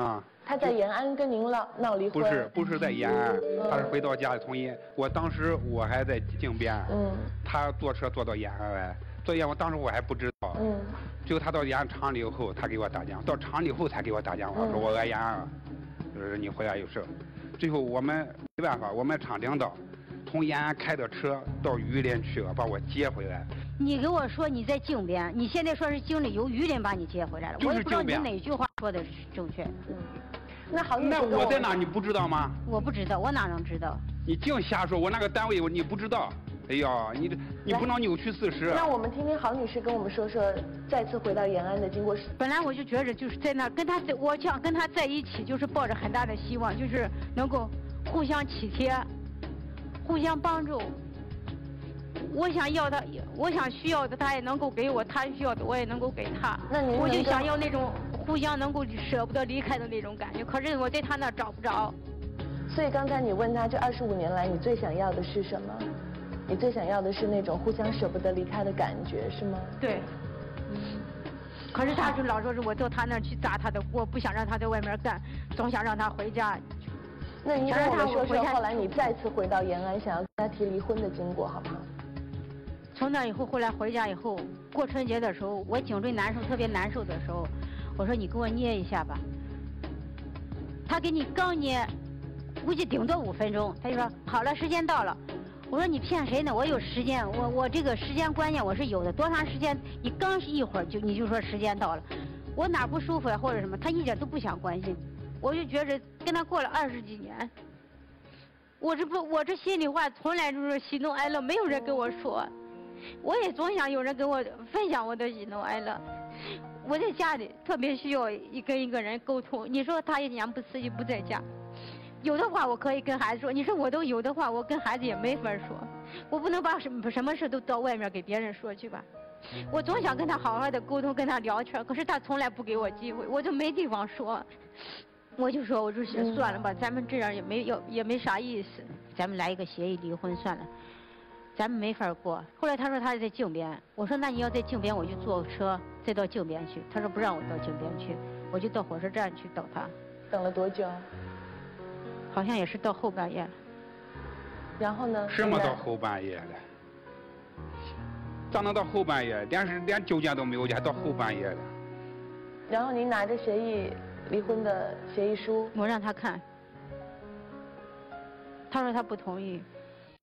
啊。他在延安跟您闹闹离婚？不是，不是在延安，他是回到家里从延。我当时我还在靖边，嗯，他坐车坐到延安来，坐延安，我当时我还不知道，嗯，只有他到延安厂里以后，他给我打电话，到厂里以后才给我打电话，说我来延安，就是你回来有事。最后我们没办法，我们厂领导从延安开的车到榆林去了，把我接回来。你给我说你在靖边，你现在说是经理由榆林把你接回来了，我也不知道你哪句话说的正确。那好，那我在哪你不知道吗？我不知道，我哪能知道？你净瞎说，我那个单位你不知道。哎呀，你这你不能扭曲事实。让我们听听郝女士跟我们说说再次回到延安的经过。本来我就觉着就是在那跟他在，我想跟他在一起，就是抱着很大的希望，就是能够互相体贴，互相帮助。我想要他，我想需要的他也能够给我，他需要的我也能够给他。那您我就想要那种。互相能够舍不得离开的那种感觉，可是我在他那找不着。所以刚才你问他这二十五年来你最想要的是什么？你最想要的是那种互相舍不得离开的感觉，是吗？对。可是他就老说是我到他那去砸他的锅，不想让他在外面干，总想让他回家。那你跟我们说说后来你再次回到延安，想要跟他提离婚的经过，好不好？从那以后，后来回家以后，过春节的时候，我颈椎难受，特别难受的时候。我说你给我捏一下吧，他给你刚捏，估计顶多五分钟，他就说好了，时间到了。我说你骗谁呢？我有时间，我我这个时间观念我是有的。多长时间？你刚一会儿就你就说时间到了，我哪不舒服呀或者什么？他一点都不想关心。我就觉着跟他过了二十几年，我这不我这心里话从来就是喜怒哀乐，没有人跟我说，我也总想有人跟我分享我的喜怒哀乐。我在家里特别需要一跟一个人沟通。你说他一年不四季不在家，有的话我可以跟孩子说。你说我都有的话，我跟孩子也没法说。我不能把什么什么事都到外面给别人说去吧。我总想跟他好好的沟通，跟他聊天，可是他从来不给我机会，我就没地方说。我就说，我就想算了吧，咱们这样也没有也没啥意思，咱们来一个协议离婚算了。咱们没法过。后来他说他在靖边，我说那你要在靖边，我就坐车再到靖边去。他说不让我到靖边去，我就到火车站去等他。等了多久？好像也是到后半夜。然后呢？什么到后半夜了？咋能到后半夜？连是连酒店都没有，还到后半夜了？然后您拿着协议离婚的协议书，我让他看，他说他不同意。